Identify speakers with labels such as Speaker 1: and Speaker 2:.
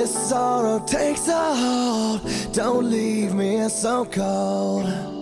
Speaker 1: This sorrow takes a hold. Don't leave me so cold.